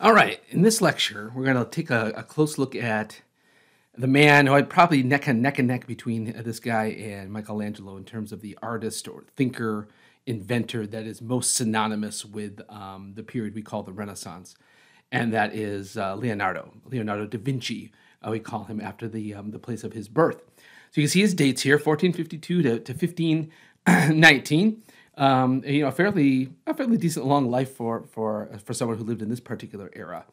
All right, in this lecture, we're going to take a, a close look at the man who I'd probably neck and neck and neck between this guy and Michelangelo in terms of the artist or thinker, inventor that is most synonymous with um, the period we call the Renaissance, and that is uh, Leonardo, Leonardo da Vinci. Uh, we call him after the um, the place of his birth. So you can see his dates here: 1452 to, to 1519 um, you know, a fairly a fairly decent long life for for for someone who lived in this particular era.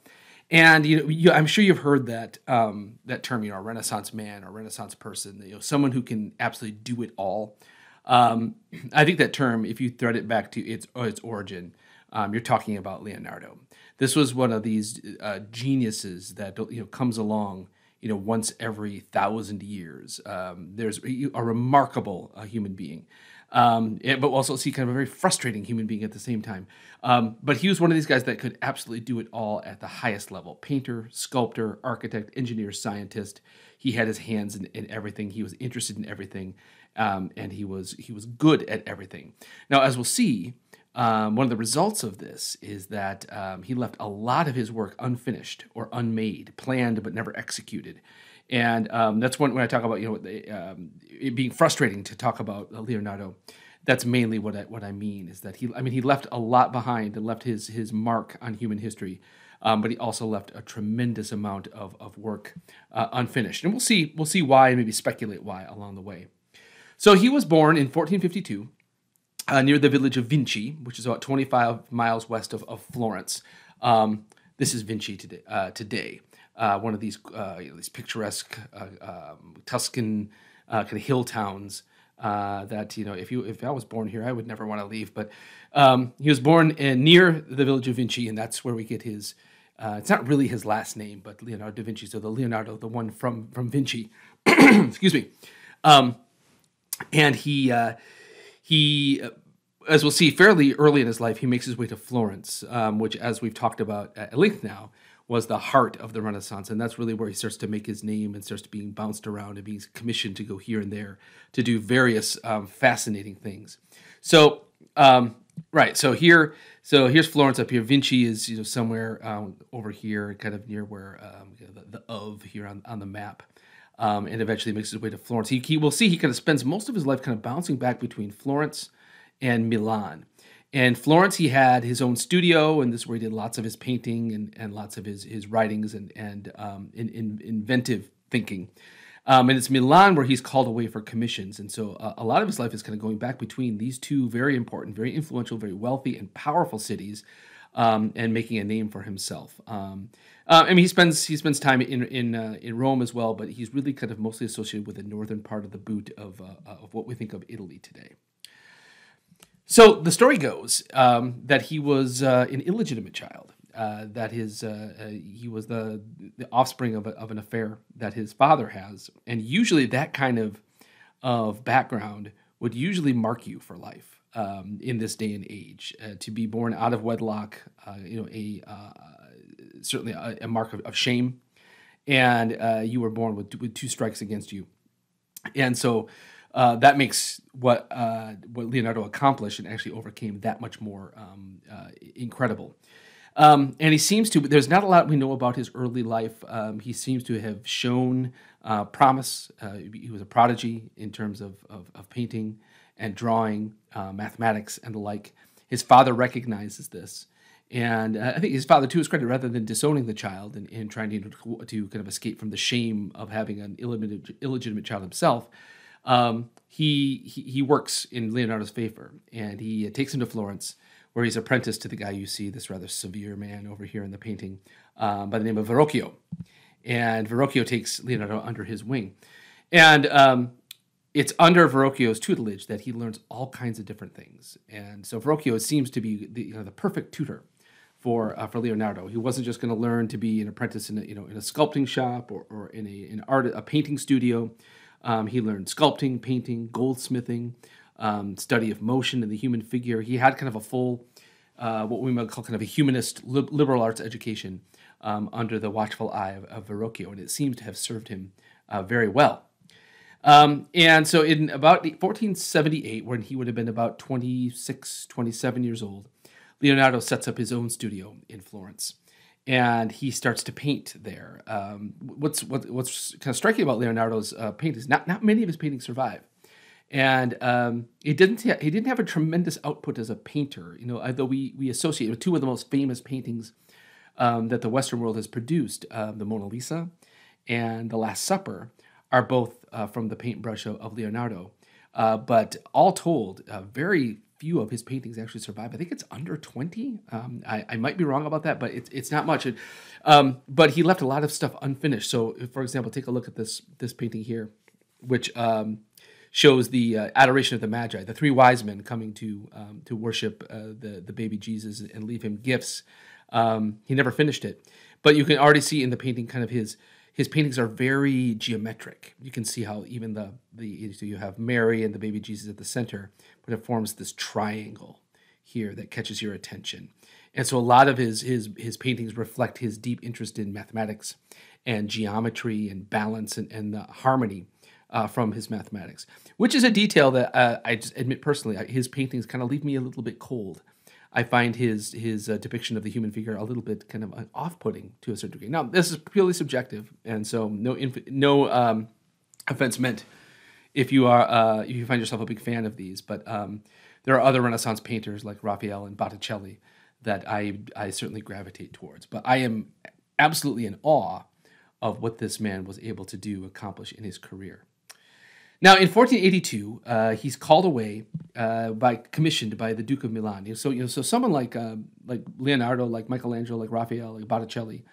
And you know, you, I'm sure you've heard that um, that term, you know, a Renaissance man or Renaissance person, you know, someone who can absolutely do it all. Um, I think that term, if you thread it back to its its origin, um, you're talking about Leonardo. This was one of these uh, geniuses that you know comes along, you know, once every thousand years. Um, there's a remarkable uh, human being um, but also see kind of a very frustrating human being at the same time. Um, but he was one of these guys that could absolutely do it all at the highest level painter, sculptor, architect, engineer, scientist. He had his hands in, in everything, he was interested in everything, um, and he was, he was good at everything. Now, as we'll see, um, one of the results of this is that um, he left a lot of his work unfinished or unmade, planned but never executed. And um, that's when, when I talk about you know the, um, it being frustrating to talk about Leonardo. That's mainly what I, what I mean is that he I mean he left a lot behind and left his his mark on human history, um, but he also left a tremendous amount of, of work uh, unfinished. And we'll see we'll see why and maybe speculate why along the way. So he was born in 1452 uh, near the village of Vinci, which is about 25 miles west of, of Florence. Um, this is Vinci today. Uh, today uh, one of these uh, these picturesque uh, um, Tuscan uh, kind of hill towns. Uh, that you know, if you if I was born here, I would never want to leave. But um, he was born in, near the village of Vinci, and that's where we get his. it's not really his last name, but Leonardo da Vinci. So the Leonardo, the one from from Vinci. Excuse me. Um, and he he as we'll see fairly early in his life, he makes his way to Florence, um, which, as we've talked about at length now, was the heart of the Renaissance, and that's really where he starts to make his name and starts being bounced around and being commissioned to go here and there to do various um, fascinating things. So, um, right, so here, so here's Florence up here. Vinci is you know somewhere um, over here, kind of near where um, you know, the, the, of here on on the map. Um, and eventually makes his way to Florence. He, he will see he kind of spends most of his life kind of bouncing back between Florence and Milan. And Florence, he had his own studio, and this is where he did lots of his painting and, and lots of his, his writings and, and um, in, in, inventive thinking. Um, and it's Milan where he's called away for commissions. And so uh, a lot of his life is kind of going back between these two very important, very influential, very wealthy, and powerful cities um, and making a name for himself. Um, uh, I mean, he spends he spends time in in uh, in Rome as well, but he's really kind of mostly associated with the northern part of the boot of uh, of what we think of Italy today. So the story goes um, that he was uh, an illegitimate child. Uh, that his uh, uh, he was the, the offspring of, a, of an affair that his father has, and usually that kind of of background would usually mark you for life um, in this day and age. Uh, to be born out of wedlock, uh, you know, a certainly a, a mark of, of, shame, and you were born with with two strikes against you, and so uh, that makes what uh, what Leonardo accomplished and actually overcame that much more um, uh, incredible. Um, and he seems to. There's not a lot we know about his early life. Um, he seems to have shown uh, promise. Uh, he was a prodigy in terms of, of, of painting and drawing, uh, mathematics, and the like. His father recognizes this. And I think his father, to his credit, rather than disowning the child and, and trying to, to kind of escape from the shame of having an illegitimate, illegitimate child himself, um, he, he, he works in Leonardo's favor, and he uh, takes him to Florence, where he's apprenticed to the guy you see, this rather severe man over here in the painting, um, by the name of Verrocchio. And Verrocchio takes Leonardo under his wing, and um, it's under Verrocchio's tutelage that he learns all kinds of different things. And so Verrocchio seems to be the, you know, the perfect tutor for uh, for Leonardo. He wasn't just going to learn to be an apprentice in a, you know in a sculpting shop or, or in a an art a painting studio. Um, he learned sculpting, painting, goldsmithing, um, study of motion and the human figure. He had kind of a full, uh, what we might call kind of a humanist liberal arts education um, under the watchful eye of, of, Verrocchio, and it seems to have served him uh, very well. Um, and so in about 1478, when he would have been about 26, 27 years old, Leonardo sets up his own studio in Florence. And he starts to paint there. Um, what's what, what's kind of striking about Leonardo's uh, paintings? Not not many of his paintings survive, and um, he didn't ha- he didn't have a tremendous output as a painter. You know, although we we associate with two of the most famous paintings um, that the Western world has produced, uh, the Mona Lisa and the Last Supper, are both uh, from the paintbrush of, of Leonardo. Uh, but all told, very few of his paintings actually survive. I think it's under 20. Um, I, I, might be wrong about that, but it's, it's not much. um, but he left a lot of stuff unfinished. So, for example, take a look at this this painting here, which um, shows the uh, adoration of the Magi, the three wise men coming to um, to worship uh, the the baby Jesus and leave him gifts. Um, he never finished it, but you can already see in the painting kind of his his paintings are very geometric. You can see how even the the you have Mary and the baby Jesus at the center, but it forms this triangle here that catches your attention. And so a lot of his his his paintings reflect his deep interest in mathematics and geometry and balance and, and the harmony uh, from his mathematics, which is a detail that uh, I just admit personally, his paintings kind of leave me a little bit cold. I find his his uh, depiction of the human figure a little bit kind of uh, off-putting to a certain degree. Now, this is purely subjective, and so no inf- no um, offense meant if you are uh, if you find yourself a big fan of these. But um, there are other Renaissance painters like Raphael and Botticelli that I I certainly gravitate towards. But I am absolutely in awe of what this man was able to do accomplish in his career. Now, in 1482, uh, he's called away uh, by commissioned by the Duke of Milan. So, you know, so someone like uh, like Leonardo, like Michelangelo, like Raphael, like Botticelli,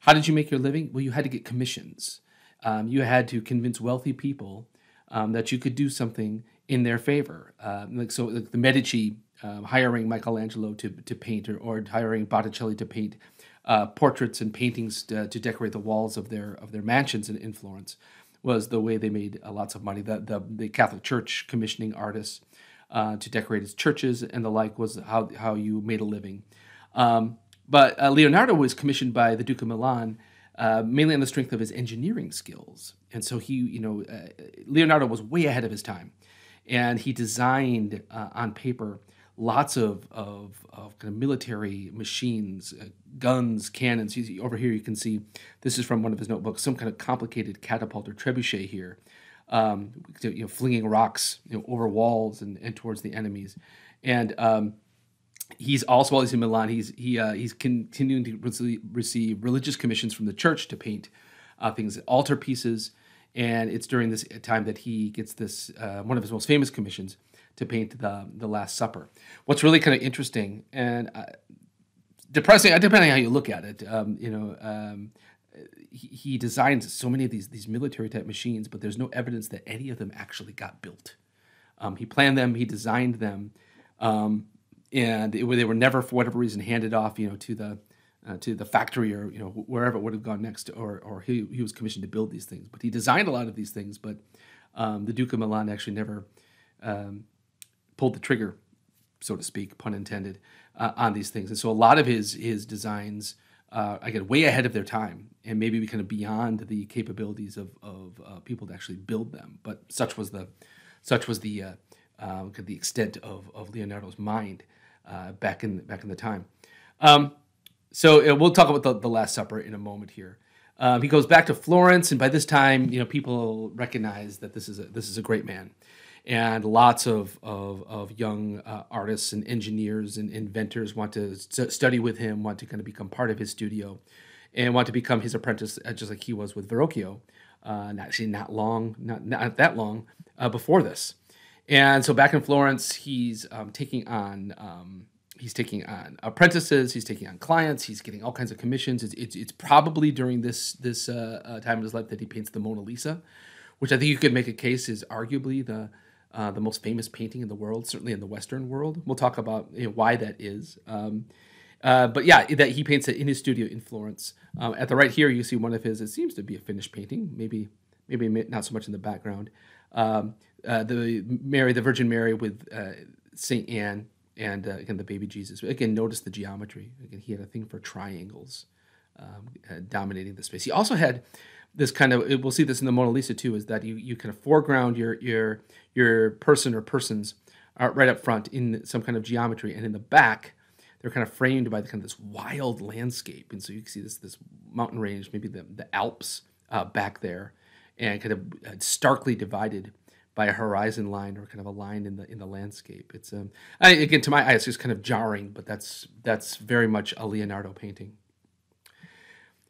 how did you make your living? Well, you had to get commissions. Um, you had to convince wealthy people um, that you could do something in their favor. Uh, like so, like the Medici um, hiring Michelangelo to to paint, or, or hiring Botticelli to paint uh, portraits and paintings to, to, decorate the walls of their of their mansions in, in Florence was the way they made uh, lots of money. The, the, the Catholic Church commissioning artists uh, to decorate its churches and the like was how, how you made a living. Um, but uh, Leonardo was commissioned by the Duke of Milan uh, mainly on the strength of his engineering skills. And so he, you know, uh, Leonardo was way ahead of his time. And he designed on paper lots of, of, of kind of military machines, uh, guns, cannons. Over here, you can see this is from one of his notebooks, some kind of complicated catapult or trebuchet here, um, you know, flinging rocks you know, over walls and, and towards the enemies. And um, he's also, while he's in Milan, he's, he, uh, he's continuing to receive religious commissions from the church to paint uh, things, altar pieces. And it's during this time that he gets this, uh, one of his most famous commissions to paint the the Last Supper. What's really kind of interesting and uh, depressing, depending on how you look at it, um, you know, um, he, he designed so many of these these military type machines, but there's no evidence that any of them actually got built. Um, he planned them, he designed them, um, and it, they were never, for whatever reason, handed off, you know, to the uh, to the factory or you know wherever it would have gone next, or or he, he was commissioned to build these things. But he designed a lot of these things, but um, the Duke of Milan actually never um, pulled the trigger, so to speak, pun intended, uh, on these things. And so a lot of his his designs, uh, again, way ahead of their time, and maybe we kind of beyond the capabilities of of uh, people to actually build them. But such was the such was the uh, uh, the extent of of Leonardo's mind uh, back in back in the time. Um, so we'll talk about the, the Last Supper in a moment here. Um, he goes back to Florence, and by this time, you know, people recognize that this is a, this is a great man and lots of of, of young uh, artists and engineers and inventors want to st- study with him, want to kind of become part of his studio, and want to become his apprentice, uh, just like he was with Verrocchio. Uh, actually, not long, not not that long uh, before this, and so back in Florence, he's um, taking on. Um, he's taking on apprentices. He's taking on clients. He's getting all kinds of commissions. It's, it's, it's probably during this this uh, uh, time of his life that he paints the Mona Lisa, which I think you could make a case is arguably the uh, the most famous painting in the world, certainly in the Western world. We'll talk about you know, why that is. Um, uh, but yeah, that he paints it in his studio in Florence. Um, at the right here, you see one of his. It seems to be a finished painting, maybe maybe not so much in the background. Um, uh, the Mary, the Virgin Mary with uh, Saint Anne, and uh, again the baby Jesus. Again, notice the geometry. Again, he had a thing for triangles um, uh, dominating the space. He also had this kind of we'll see this in the Mona Lisa too is that you you kind of foreground your your your person or persons uh, right up front in some kind of geometry and in the back they're kind of framed by the kind of this wild landscape, and so you can see this this mountain range, maybe the the Alps uh, back there, and kind of uh, starkly divided by a horizon line or kind of a line in the in the landscape. It's um I, again to my eye it's just kind of jarring, but that's that's very much a Leonardo painting.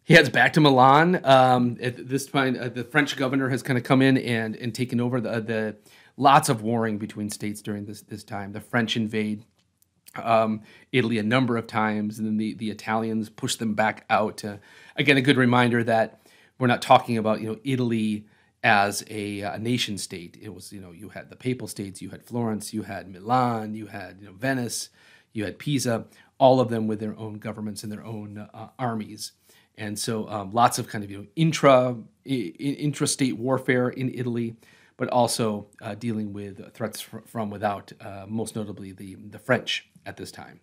He heads back to Milan. Um, at this point, uh, the French governor has kind of come in and and taken over the the lots of warring between states during this this time. The French invade um, Italy a number of times, and then the the Italians push them back out. again, a good reminder that we're not talking about you know Italy as a, a, nation state. It was, you know, you had the Papal States, you had Florence, you had Milan, you had you know Venice, you had Pisa, all of them with their own governments and their own uh, armies, and so um, lots of kind of you know intra intrastate warfare in Italy, but also uh, dealing with threats fr- from without, uh, most notably the the French at this time,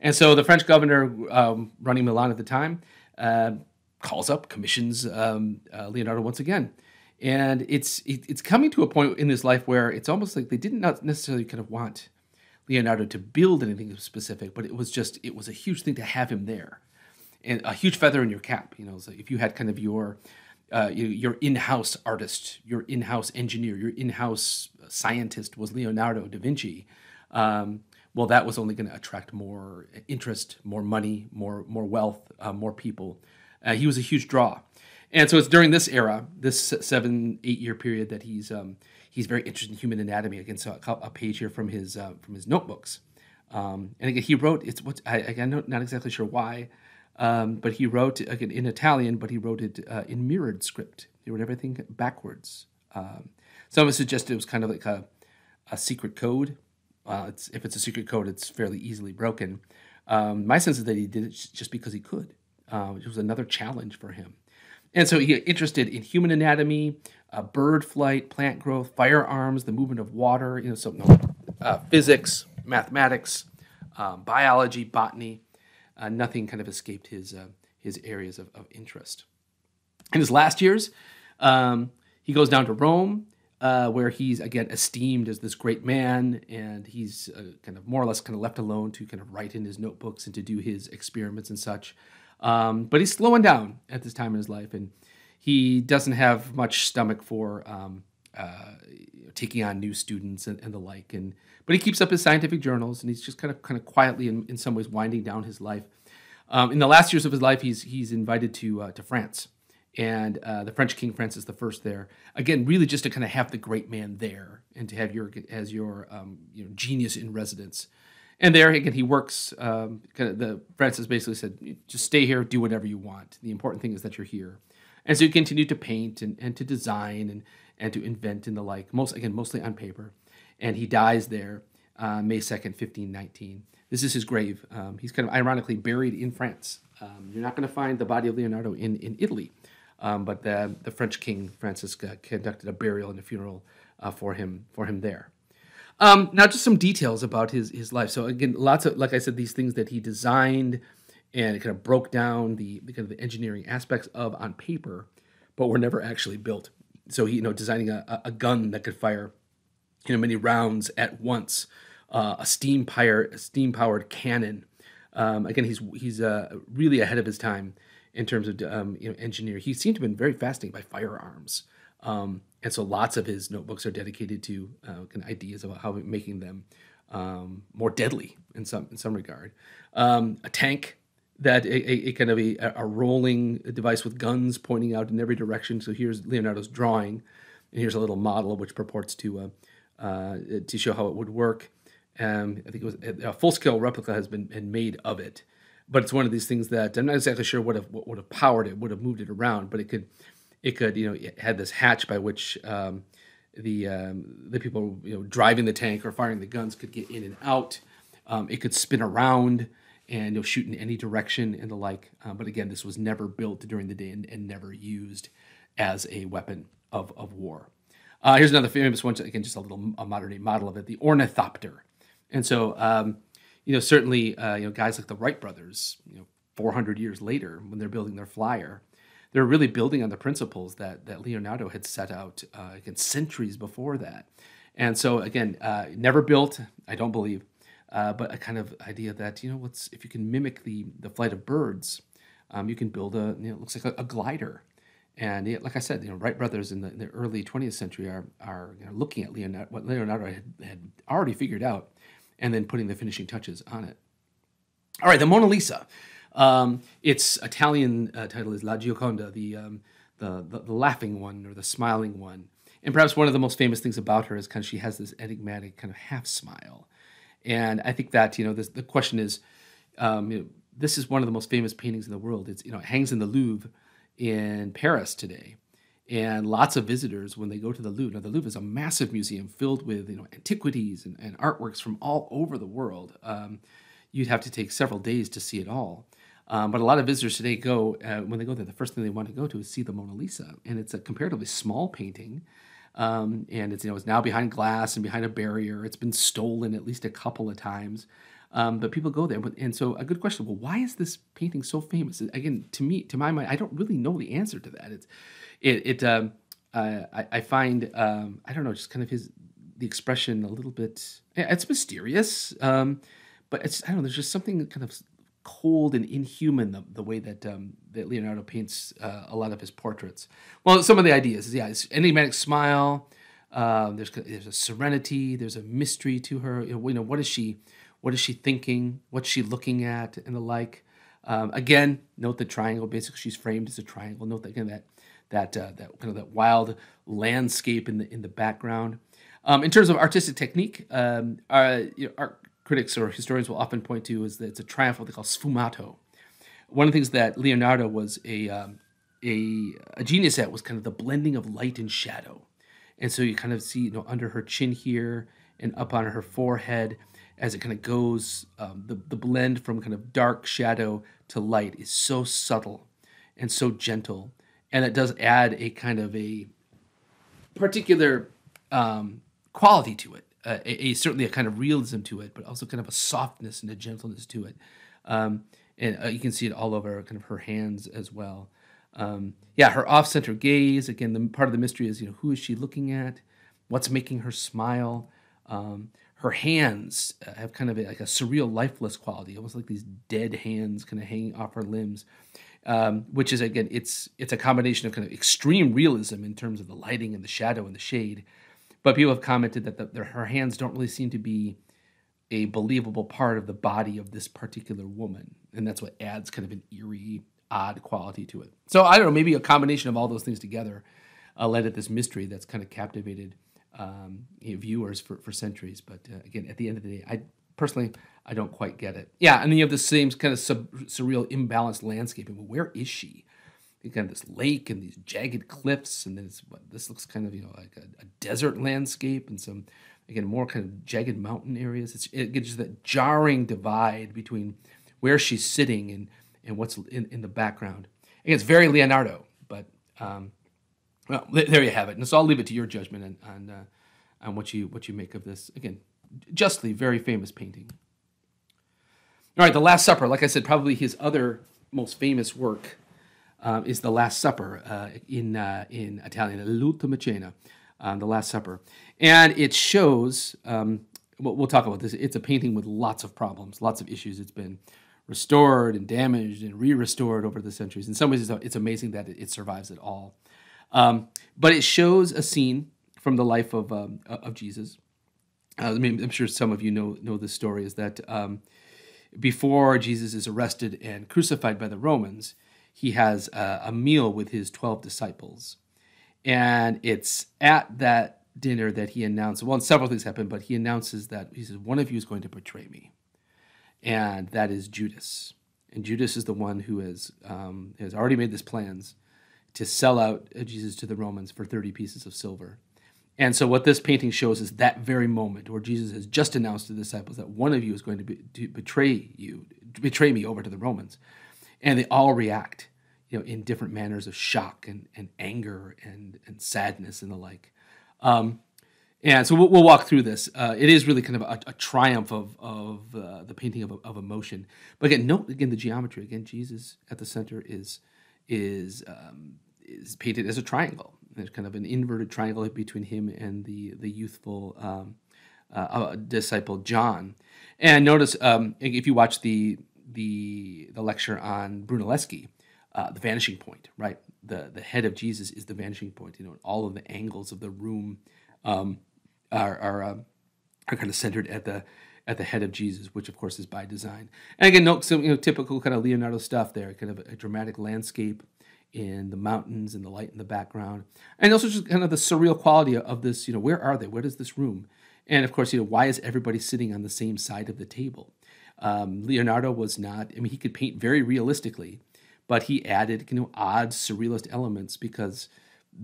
and so the French governor um, running Milan at the time uh, calls up, commissions um, uh, Leonardo once again. And it's it, it's coming to a point in his life where it's almost like they didn't not necessarily kind of want Leonardo to build anything specific, but it was just it was a huge thing to have him there, a huge feather in your cap. You know, so if you had kind of your uh, your in-house artist, your in-house engineer, your in-house scientist was Leonardo da Vinci. Um, well, that was only going to attract more interest, more money, more more wealth, uh, more people. Uh, he was a huge draw. And so it's during this era, this seven eight year period, that he's um, he's very interested in human anatomy. Again, so a, a page here from his uh, from his notebooks. Um, and again, he wrote it's what I, am not exactly sure why, um, but he wrote again in Italian, but he wrote it uh, in mirrored script. He wrote everything backwards. Um, some suggested it was kind of like a, a secret code. Uh, it's, if it's a secret code, it's fairly easily broken. Um, my sense is that he did it just because he could. Uh, it was another challenge for him. And so he interested in human anatomy, uh, bird flight, plant growth, firearms, the movement of water, you know, so uh, physics, mathematics, um, biology, botany. Uh, nothing kind of escaped his uh, his areas of, of, interest. In his last years, um, he goes down to Rome, uh, where he's again esteemed as this great man, and he's uh, kind of more or less kind of left alone to kind of write in his notebooks and to do his experiments and such. Um, but he's slowing down at this time in his life, and he doesn't have much stomach for um, uh, taking on new students and, and, the like. And but he keeps up his scientific journals, and he's just kind of kind of quietly, in, in some ways, winding down his life. Um, in the last years of his life, he's he's invited to uh, to France, and uh, the French King Francis I there. Again, really just to kind of have the great man there, and to have your as your um, you know genius in residence. And there again, he works. Um, kind of the Francis basically said, "Just stay here, do whatever you want. The important thing is that you're here." And so he continued to paint and, and to design and and to invent and the like. Most again, mostly on paper. And he dies there, uh, May second, fifteen nineteen. This is his grave. Um, he's kind of ironically buried in France. Um, you're not going to find the body of Leonardo in in Italy, um, but the the French king Francis conducted a burial and a funeral uh, for him for him there. Um, now, just some details about his his life. So again, lots of like I said, these things that he designed and kind of broke down the, the kind of the engineering aspects of on paper, but were never actually built. So he, you know, designing a, a gun that could fire, you know, many rounds at once, uh, a steam powered steam powered cannon. Um, again, he's he's uh, really ahead of his time in terms of um, you know engineer. He seemed to have been very fascinated by firearms. Um, and so lots of his notebooks are dedicated to uh, kind of ideas about how making them um, more deadly in some in some regard. Um, a tank that a, a, kind of a, a, rolling device with guns pointing out in every direction. So here's Leonardo's drawing, and here's a little model which purports to uh, uh, to show how it would work. Um, I think it was a full scale replica has been, been made of it, but it's one of these things that I'm not exactly sure what have what would have powered it, would have moved it around, but it could it could you know it had this hatch by which um, the um, the people you know driving the tank or firing the guns could get in and out. Um, it could spin around and you'll shoot in any direction and the like. Um, but again, this was never built during the day and, and never used as a weapon of, of war. Uh, here's another famous one, again, just a little a modern day model of it, the ornithopter. And so, um, you know, certainly, uh, you know, guys like the Wright brothers, you know, 400 years later, when they're building their flyer, they're really building on the principles that that Leonardo had set out uh, again centuries before that. And so again, uh, never built, I don't believe, uh, but a kind of idea that you know, what's if you can mimic the the flight of birds, um, you can build a you know, it looks like a, a glider. And yeah, like I said, you know, Wright brothers in the, in the early 20th century are are you know, looking at Leonardo, what Leonardo had, had already figured out, and then putting the finishing touches on it. All right, the Mona Lisa. Um, its Italian uh, title is La Gioconda, the, um, the, the the laughing one or the smiling one. And perhaps one of the most famous things about her is kind of she has this enigmatic kind of half smile. And I think that you know this, the question is, um, you know, this is one of the most famous paintings in the world. It's you know it hangs in the Louvre in Paris today, and lots of visitors when they go to the Louvre. Now the Louvre is a massive museum filled with you know antiquities and, and artworks from all over the world. Um, you'd have to take several days to see it all. Um, but a lot of visitors today go uh, when they go there. The first thing they want to go to is see the Mona Lisa, and it's a comparatively small painting. Um, and it's you know it's now behind glass and behind a barrier. It's been stolen at least a couple of times, um, but people go there. And so a good question: Well, why is this painting so famous? Again, to me, to my mind, I don't really know the answer to that. It's it it um, uh, I, I, find um, I don't know just kind of his the expression a little bit. It's mysterious, um, but it's I don't know. There's just something kind of cold and inhuman the, the way that um, that Leonardo paints uh, a lot of his portraits. Well, some of the ideas is yeah, it's enigmatic smile. Uh, there's there's a serenity. There's a mystery to her. You know, what is she? What is she thinking? What's she looking at, and the like. Um, again, note the triangle. Basically, she's framed as a triangle. Note that again that that uh, that kind of that wild landscape in the in the background. Um, in terms of artistic technique, um, uh, you know, art critics or historians will often point to is that it's a triumph what they call sfumato. One of the things that Leonardo was a, um, a, a genius at was kind of the blending of light and shadow. And so you kind of see, you know, under her chin here and up on her forehead, as it kind of goes, um, the, the blend from kind of dark shadow to light is so subtle and so gentle. And it does add a kind of a particular um, quality to it a, a, certainly a kind of realism to it, but also kind of a softness and a gentleness to it. Um, and uh, you can see it all over kind of her hands as well. Um, yeah, her off-center gaze. Again, the part of the mystery is you know who is she looking at, what's making her smile. Um, her hands uh, have kind of a, like a surreal, lifeless quality, almost like these dead hands kind of hanging off her limbs. Um, which is again, it's it's a combination of kind of extreme realism in terms of the lighting and the shadow and the shade, but people have commented that the, the, her hands don't really seem to be a believable part of the body of this particular woman, and that's what adds kind of an eerie, odd quality to it. So I don't know, maybe a combination of all those things together uh, led to this mystery that's kind of captivated um, you know, viewers for, for centuries. But uh, again, at the end of the day, I personally I don't quite get it. Yeah, and then you have the same kind of sub- surreal, imbalanced landscape. Well, where is she? You got this lake and these jagged cliffs, and then this looks kind of you know like a, a, desert landscape and some again more kind of jagged mountain areas. It's, it gets that jarring divide between where she's sitting and and what's in, in the background. Again, it's very Leonardo, but um, well, there you have it. And so I'll leave it to your judgment on on, uh, on what you what you make of this. Again, justly very famous painting. All right, The Last Supper. Like I said, probably his other most famous work uh, is the Last Supper uh, in uh, in Italian, L'ultima cena, um, the Last Supper, and it shows. Um, we'll, we'll talk about this. It's a painting with lots of problems, lots of issues. It's been restored and damaged and re-restored over the centuries. In some ways, it's amazing that it, survives at all. Um, but it shows a scene from the life of um, of Jesus. Uh, I mean, I'm sure some of you know know this story. Is that um, before Jesus is arrested and crucified by the Romans, he has a, a meal with his 12 disciples. And it's at that dinner that he announced, well, several things happen, but he announces that he says, One of you is going to betray me. And that is Judas. And Judas is the one who has, um, has already made these plans to sell out Jesus to the Romans for 30 pieces of silver. And so, what this painting shows is that very moment where Jesus has just announced to the disciples that one of you is going to, be, to betray you, betray me over to the Romans and they all react you know in different manners of shock and, and anger and, and sadness and the like. Um, and so we'll, we'll, walk through this. Uh, it is really kind of a, a triumph of, of uh, the painting of, of emotion. But again note again the geometry. Again jesus at the center is is um, is painted as a triangle. There's kind of an inverted triangle between him and the the youthful um, uh, disciple John. And notice um, if you watch the the the lecture on Brunelleschi, uh, the vanishing point, right? The the head of Jesus is the vanishing point. You know, all of the angles of the room um, are are, uh, are kind of centered at the at the head of Jesus, which of course is by design. And again, note some you know typical kind of Leonardo stuff there, kind of a dramatic landscape in the mountains and the light in the background, and also just kind of the surreal quality of this. You know, where are they? Where is this room? And of course, you know, why is everybody sitting on the same side of the table? Um, Leonardo was not. I mean, he could paint very realistically, but he added you know odd surrealist elements because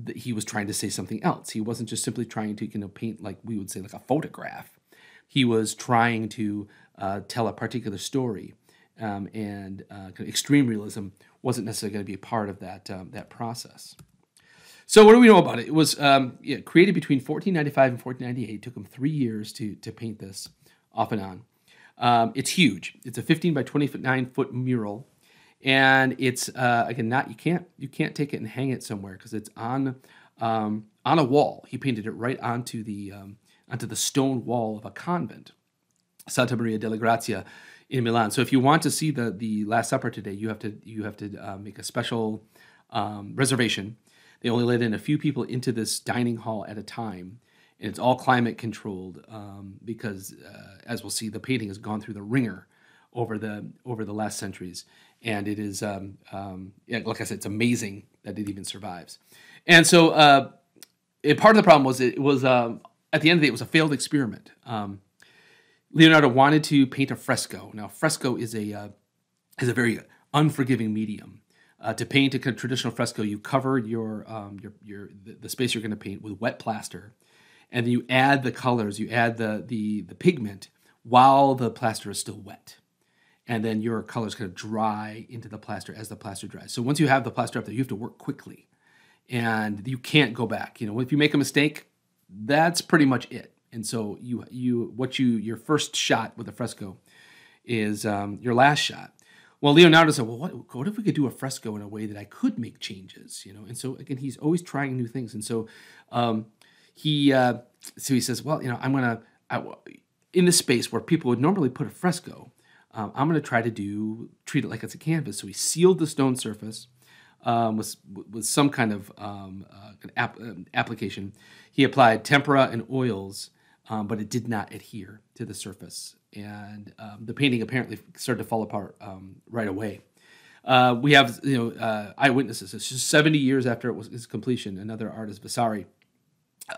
th- he was trying to say something else. He wasn't just simply trying to you know paint like we would say like a photograph. He was trying to uh, tell a particular story, um, and uh, extreme realism wasn't necessarily going to be a part of that um, that process. So what do we know about it? It was um, yeah, created between 1495 and 1498. It took him three years to to paint this off and on. Um, it's huge. It's a 15 by 29 foot mural, and it's uh, again not you can't you can't take it and hang it somewhere because it's on um, on a wall. He painted it right onto the um, onto the stone wall of a convent, Santa Maria della Grazia, in Milan. So if you want to see the the Last Supper today, you have to you have to uh, make a special um, reservation. They only let in a few people into this dining hall at a time, it's all climate controlled um, because, uh, as we'll see, the painting has gone through the wringer over the over the last centuries, and it is, um, um, like I said, it's amazing that it even survives. And so, uh, it, part of the problem was it was um, at the end of the day, it was a failed experiment. Um, Leonardo wanted to paint a fresco. Now, fresco is a uh, is a very unforgiving medium. Uh, to paint a traditional fresco, you cover your um, your your the space you're going to paint with wet plaster, and then you add the colors, you add the the the pigment while the plaster is still wet, and then your colors kind of dry into the plaster as the plaster dries. So once you have the plaster up there, you have to work quickly, and you can't go back. You know, if you make a mistake, that's pretty much it. And so you you what you your first shot with a fresco is um, your last shot. Well, Leonardo said, "Well, what, what if we could do a fresco in a way that I could make changes?" You know, and so again, he's always trying new things. And so um, he uh, so he says, "Well, you know, I'm gonna I, in the space where people would normally put a fresco, um, I'm gonna try to do treat it like it's a canvas." So he sealed the stone surface um, with with some kind of um, uh, um, application. He applied tempera and oils, um, but it did not adhere to the surface and um, the painting apparently started to fall apart um, right away. Uh, we have you know uh, eyewitnesses. It's just 70 years after it was its completion. Another artist, Vasari,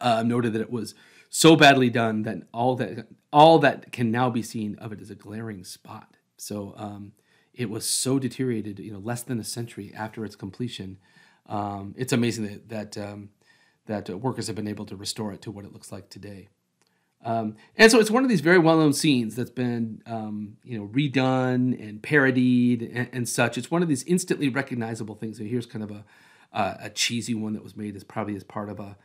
uh, noted that it was so badly done that all that all that can now be seen of it is a glaring spot. So um, it was so deteriorated. You know, less than a century after its completion. Um, it's amazing that that um, that workers have been able to restore it to what it looks like today. Um, and so it's one of these very well-known scenes that's been, um, you know, redone and parodied and, and, such. It's one of these instantly recognizable things. So here's kind of a, uh, a cheesy one that was made as probably as part of a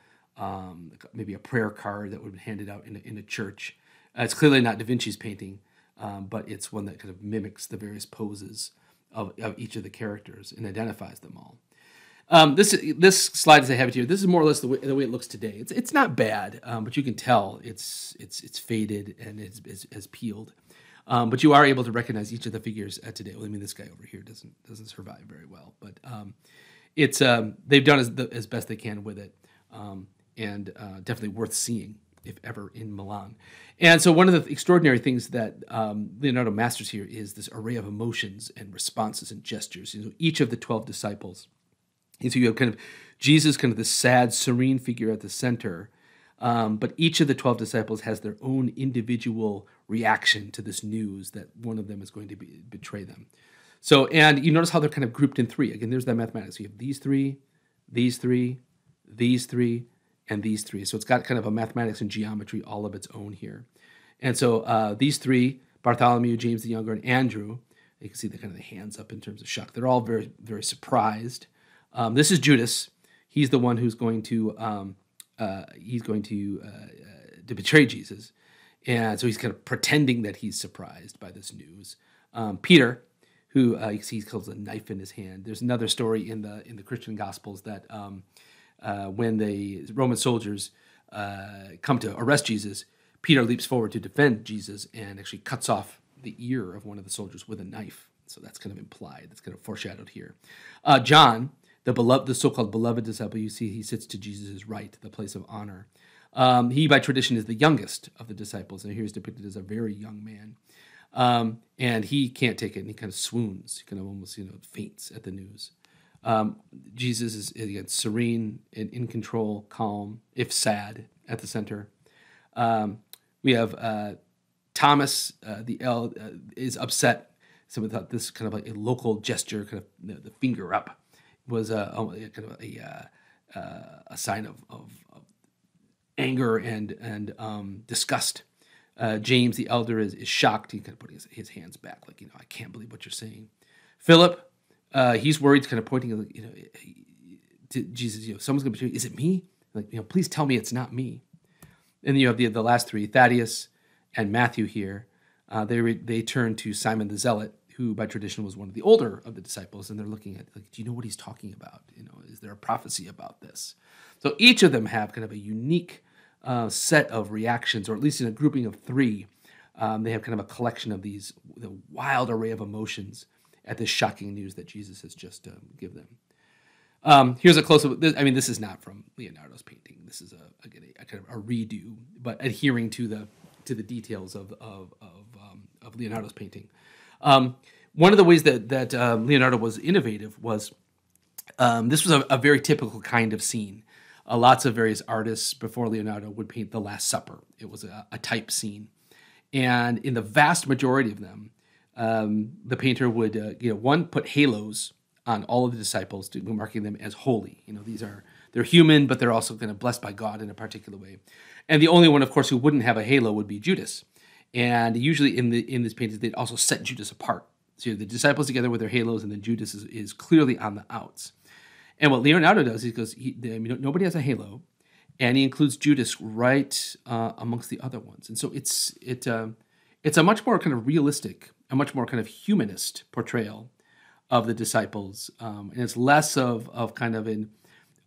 um, maybe a prayer card that would be handed out in a, in a church. Uh, it's clearly not Da Vinci's painting, um, but it's one that kind of mimics the various poses of, of each of the characters and identifies them all. Um, this this slide as I have it here, this is more or less the way, the way it looks today. It's it's not bad, um, but you can tell it's it's it's faded and it's, it's peeled. Um, but you are able to recognize each of the figures at today. Well, I mean, this guy over here doesn't doesn't survive very well, but um, it's um, they've done as the, as best they can with it, um, and uh, definitely worth seeing if ever in Milan. And so one of the extraordinary things that um, Leonardo masters here is this array of emotions and responses and gestures. You know, each of the twelve disciples and so you have kind of Jesus, kind of the sad, serene figure at the center. Um, but each of the 12 disciples has their own individual reaction to this news that one of them is going to be, betray them. So, and you notice how they're kind of grouped in three. Again, there's that mathematics. You have these three, these three, these three, and these three. So it's got kind of a mathematics and geometry all of its own here. And so uh, these three, Bartholomew, James the Younger, and Andrew, you can see the kind of the hands up in terms of shock. They're all very, very surprised. Um, this is Judas. He's the one who's going to um, uh, he's going to uh, uh, to betray Jesus, and so he's kind of pretending that he's surprised by this news. Um, Peter, who uh, he holds a knife in his hand. There's another story in the in the Christian Gospels that um, uh, when the Roman soldiers uh, come to arrest Jesus, Peter leaps forward to defend Jesus and actually cuts off the ear of one of the soldiers with a knife. So that's kind of implied. That's kind of foreshadowed here. Uh, John, the beloved, the so-called beloved disciple, you see, he sits to Jesus' right, the place of honor. Um, he, by tradition, is the youngest of the disciples, and here he's depicted as a very young man. Um, and he can't take it, and he kind of swoons. He kind of almost, you know, faints at the news. Um, Jesus is again serene and in control, calm, if sad, at the center. Um, we have uh, Thomas, uh, the L, uh, is upset. Some thought this kind of like a local gesture, kind of the, the finger up, was a, a kind of a, uh, uh, a sign of, of, of, anger and and um, disgust. Uh, James, the elder, is, is shocked. He kind of putting his, his hands back, like you know, I can't believe what you're saying. Philip, uh, he's worried, kind of pointing, you know, to Jesus. You know, someone's going to be. Is it me? Like, you know, please tell me it's not me. And you have the the last three, Thaddeus and Matthew. Here, uh, they re- they turn to Simon the Zealot, who by tradition was one of the older of the disciples, and they're looking at like, do you know what he's talking about? You know, is there a prophecy about this? So each of them have kind of a unique uh, set of reactions, or at least in a grouping of three. Um, they have kind of a collection of these the wild array of emotions at this shocking news that Jesus has just um, given them. Um, here's a close up. I mean, this is not from Leonardo's painting. This is a, a, a kind of a redo, but adhering to the to the details of of of, um, of Leonardo's painting. Um, one of the ways that that um, Leonardo was innovative was um, this was a, a, very typical kind of scene. Uh, lots of various artists before Leonardo would paint the Last Supper. It was a type scene, and in the vast majority of them, um, the painter would, uh, you know, one put halos on all of the disciples, to, marking them as holy. You know, these are they're human, but they're also kind of blessed by God in a particular way. And the only one, of course, who wouldn't have a halo would be Judas. And usually in the in this painting, they'd also set Judas apart. So the disciples together with their halos, and then Judas is, is clearly on the outs. And what Leonardo does, he goes, he, mean, nobody has a halo, and he includes Judas right uh, amongst the other ones. And so it's it uh, it's a much more kind of realistic a much more kind of humanist portrayal of the disciples, um, and it's less of of kind of an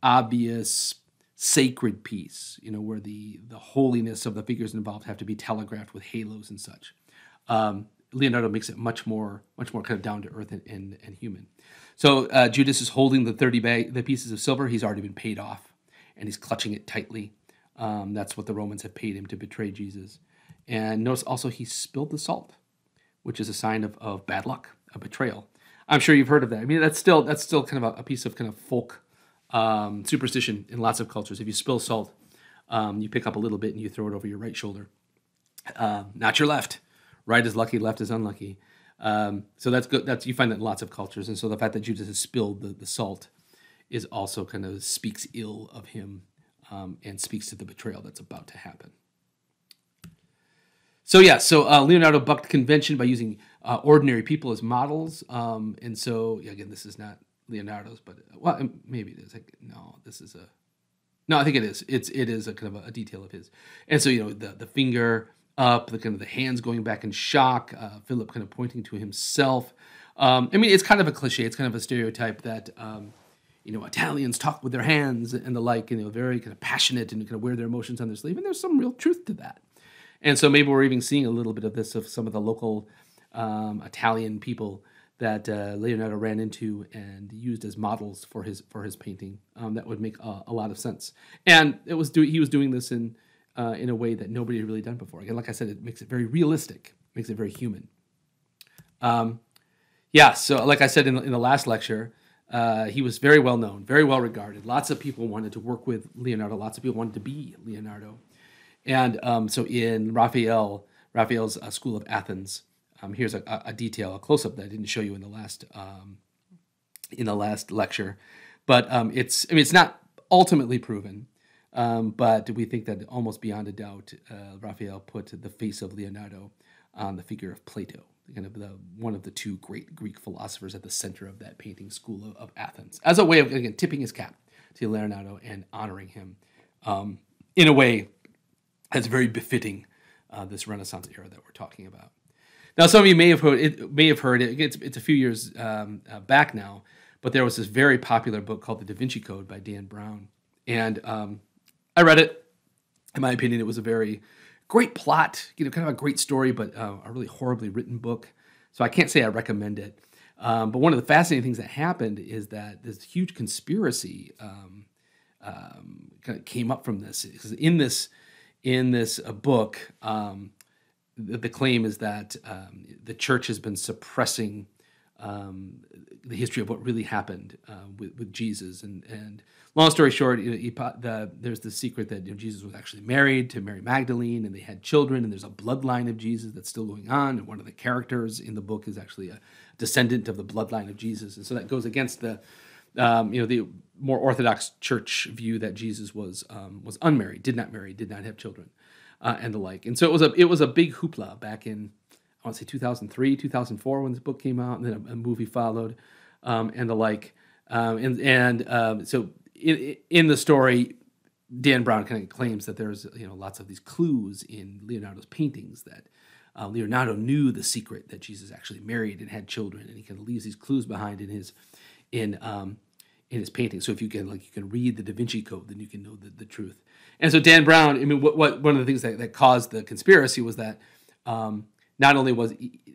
obvious sacred piece, you know, where the the holiness of the figures involved have to be telegraphed with halos and such. Um, Leonardo makes it much more much more kind of down to earth and, and, and human. So uh, Judas is holding the thirty the pieces of silver. He's already been paid off, and he's clutching it tightly. Um, that's what the Romans have paid him to betray Jesus. And notice also he spilled the salt which is a sign of, of bad luck, a betrayal. I'm sure you've heard of that. I mean, that's still that's still kind of a, a piece of kind of folk um, superstition in lots of cultures. If you spill salt, um, you pick up a little bit and you throw it over your right shoulder, uh, not your left. Right is lucky, left is unlucky. Um, so that's good. That's you find that in lots of cultures, and so the fact that Judas has spilled the, the salt is also kind of speaks ill of him um, and speaks to the betrayal that's about to happen. So yeah, so uh, Leonardo bucked convention by using uh, ordinary people as models, um, and so yeah, again, this is not Leonardo's, but well, um, maybe it is. Like, no, this is a no, I think it is. It's it is a kind of a, a detail of his, and so you know the the finger up, the kind of the hands going back in shock, uh, Philip kind of pointing to himself. Um, I mean, it's kind of a cliche. It's kind of a stereotype that um, you know Italians talk with their hands and the like, and you know, very kind of passionate and kind of wear their emotions on their sleeve. And there's some real truth to that. And so maybe we're even seeing a little bit of this of some of the local um, Italian people that uh, Leonardo ran into and used as models for his for his painting. Um, that would make a, a, lot of sense. And it was do, he was doing this in uh, in a way that nobody had really done before. Again, like I said, it makes it very realistic, makes it very human. Um, yeah. So, like I said in, in the last lecture, uh, he was very well known, very well regarded. Lots of people wanted to work with Leonardo. Lots of people wanted to be Leonardo. And um, so in Raphael, Raphael's uh, School of Athens, um, here's a, a, detail, a close up that I didn't show you in the last um, in the last lecture, but um, it's I mean it's not ultimately proven, um, but we think that almost beyond a doubt, uh, Raphael put the face of Leonardo on the figure of Plato, kind of the one of the two great Greek philosophers at the center of that painting school of, of Athens, as a way of again tipping his cap to Leonardo and honoring him um, in a way that's very befitting uh, this Renaissance era that we're talking about. Now, some of you may have heard it. May have heard it. It's, it's a few years um, uh, back now, but there was this very popular book called The Da Vinci Code by Dan Brown, and um, I read it. In my opinion, it was a very great plot, you know, kind of a great story, but uh, a really horribly written book. So I can't say I recommend it. Um, but one of the fascinating things that happened is that this huge conspiracy um, um, kind of came up from this. In this in this uh, book, um, the, the, claim is that um, the church has been suppressing um, the history of what really happened uh, with, with Jesus. And, and long story short, the, there's the secret that you know, Jesus was actually married to Mary Magdalene and they had children, and there's a bloodline of Jesus that's still going on. And one of the characters in the book is actually a descendant of the bloodline of Jesus. And so that goes against the um, you know the more orthodox church view that Jesus was um, was unmarried, did not marry, did not have children, uh, and the like. And so it was a it was a big hoopla back in I want to say 2003, 2004 when this book came out, and then a, a movie followed, um, and the like. Um, and and um, so in, in the story, Dan Brown kind of claims that there's you know lots of these clues in Leonardo's paintings that uh, Leonardo knew the secret that Jesus actually married and had children, and he kind of leaves these clues behind in his in um, in his painting. So if you can like you can read the Da Vinci Code, then you can know the, the truth. And so Dan Brown, I mean, what, what one of the things that, that caused the conspiracy was that um, not only was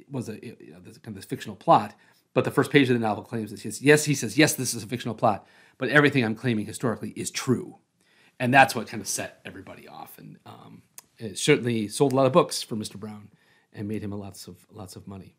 was a you know, this kind of this fictional plot, but the first page of the novel claims that yes, yes, he says yes, this is a fictional plot, but everything I'm claiming historically is true, and that's what kind of set everybody off, and um, it certainly sold a lot of books for Mr. Brown, and made him a lots of lots of money.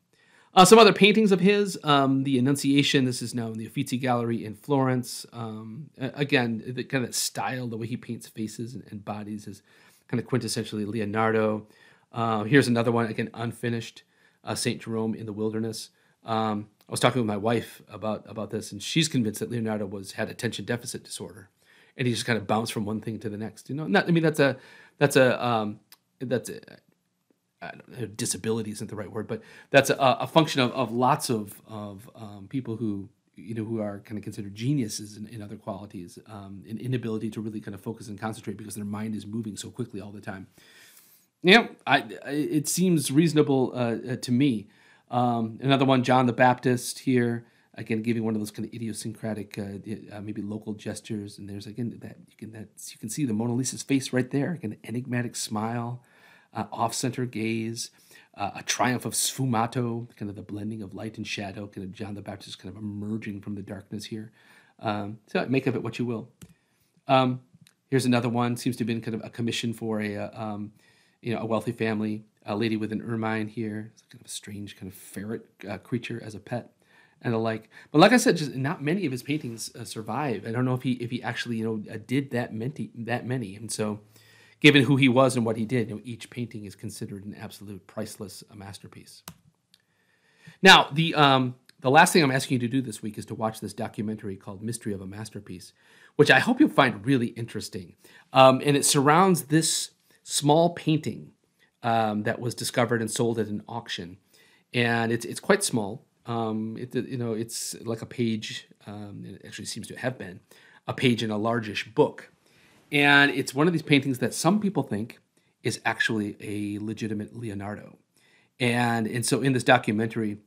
Uh, some other paintings of his, um, the Annunciation. This is now in the Uffizi Gallery in Florence. Um, again, the kind of style, the way he paints faces and, and bodies is kind of quintessentially Leonardo. Uh, here's another one, again, unfinished, uh, St. Jerome in the Wilderness. Um, I was talking with my wife about, about this, and she's convinced that Leonardo was had attention deficit disorder, and he just kind of bounced from one thing to the next. You know, not, I mean that's a that's a um, that's a, know, disability isn't the right word, but that's a, a function of, of lots of of um, people who you know who are kind of considered geniuses in, in other qualities, um, an inability to really kind of focus and concentrate because their mind is moving so quickly all the time. Yeah, I, it seems reasonable uh, uh, to me. Um, another one, John the Baptist here, again giving one of those kind of idiosyncratic, uh, uh, maybe local gestures. And there's again that you can that you can see the Mona Lisa's face right there, like an enigmatic smile uh, off-center gaze, uh, a triumph of sfumato, kind of the blending of light and shadow, kind of John the Baptist kind of emerging from the darkness here. Um, so make of it what you will. Um, here's another one. Seems to have been kind of a commission for a uh, um, you know a wealthy family, a lady with an ermine here. It's kind of a strange kind of ferret uh, creature as a pet and the like. But like I said, just not many of his paintings uh, survive. I don't know if he if he actually you know uh, did that many that many, and so given who he was and what he did, you know, each painting is considered an absolute priceless masterpiece. Now, the um, the last thing I'm asking you to do this week is to watch this documentary called Mystery of a Masterpiece, which I hope you'll find really interesting. Um, and it surrounds this small painting um, that was discovered and sold at an auction, and it's it's quite small. Um, it, you know, it's like a page. Um, it actually seems to have been a page in a largish book. And it's one of these paintings that some people think is actually a legitimate Leonardo. And, and so in this documentary,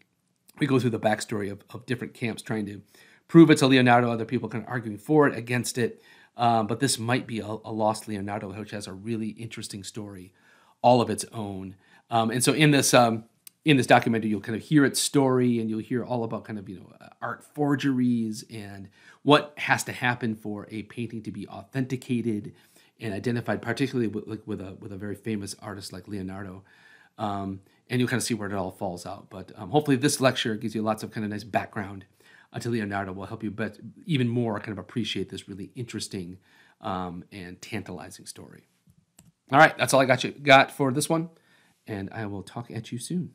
we go through the backstory of, of different camps trying to prove it's a Leonardo, other people kind of arguing for it, against it. Um, but this might be a, a, lost Leonardo, which has a really interesting story, all of its own. Um, and so in this um, in this documentary, you'll kind of hear its story, and you'll hear all about kind of you know art forgeries and what has to happen for a painting to be authenticated and identified, particularly with, like with a with a very famous artist like Leonardo. Um, and you'll kind of see where it all falls out. But um, hopefully, this lecture gives you lots of kind of nice background uh, to Leonardo. Will help you, but even more, kind of appreciate this really interesting um, and tantalizing story. All right, that's all I got you got for this one, and I will talk at you soon.